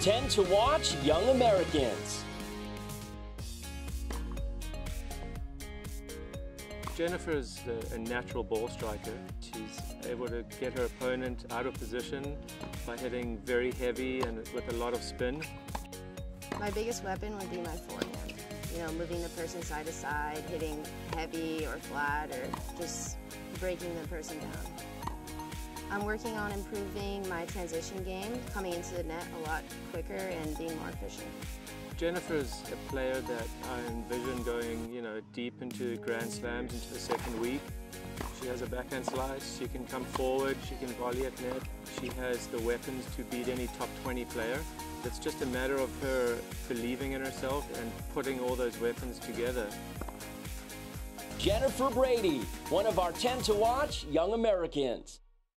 10 to watch Young Americans. Jennifer is a natural ball striker. She's able to get her opponent out of position by hitting very heavy and with a lot of spin. My biggest weapon would be my forehand. You know, moving the person side to side, hitting heavy or flat, or just breaking the person down. I'm working on improving my transition game, coming into the net a lot quicker and being more efficient. Jennifer is a player that I envision going, you know, deep into Grand Slams into the second week. She has a backhand slice, she can come forward, she can volley at net, she has the weapons to beat any top 20 player. It's just a matter of her believing in herself and putting all those weapons together. Jennifer Brady, one of our 10 to watch Young Americans.